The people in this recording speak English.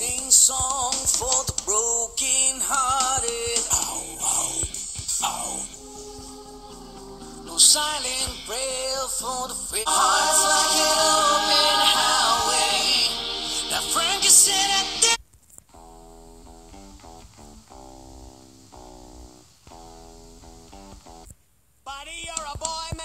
Sing song for the broken hearted. Ow, ow, ow. No silent prayer for the free. Hearts like an open highway. Now Frank is I did. Buddy, you're a boy.